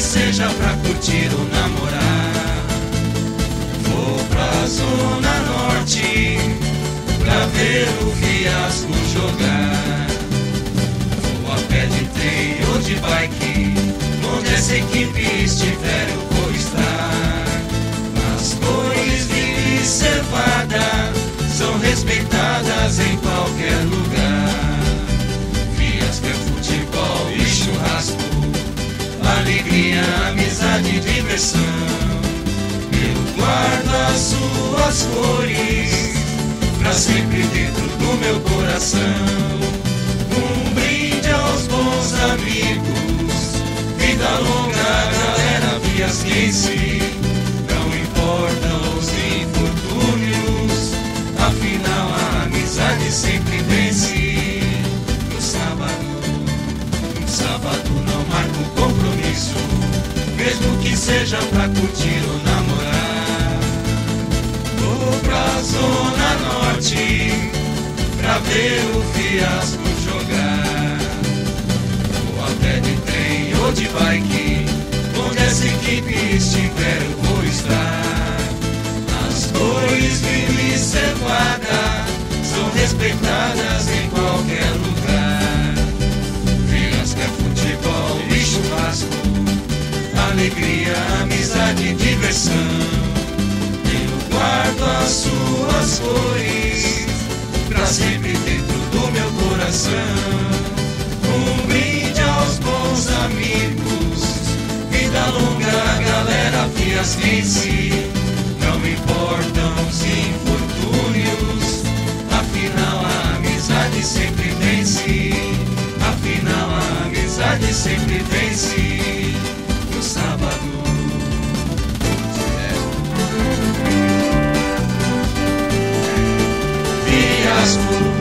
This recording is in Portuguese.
seja pra curtir ou namorar. Vou pra Zona Norte pra ver o fiasco jogar. Vou a pé de trem ou de bike, onde essa equipe estiver eu vou estar. As cores vinho e cevada são respeitadas em qualquer alegria, amizade e diversão. Eu guardo as suas cores pra sempre dentro do meu coração. Um brinde aos bons amigos, vida longa, galera viasquense. Não importam os infortúnios, afinal a amizade sempre vence. No sábado, no sábado não marco seja pra curtir ou namorar. Vou pra Zona Norte pra ver o fiasco jogar. Vou a pé de trem ou de bike, onde essa equipe estiver eu vou estar. As cores vinho e cevada são respeitadas amizade e diversão. Eu guardo as suas cores pra sempre dentro do meu coração. Um brinde aos bons amigos, vida longa, galera fiasquense. Não importam os infortúnios, afinal a amizade sempre vence. Afinal a amizade sempre vence. Christmas.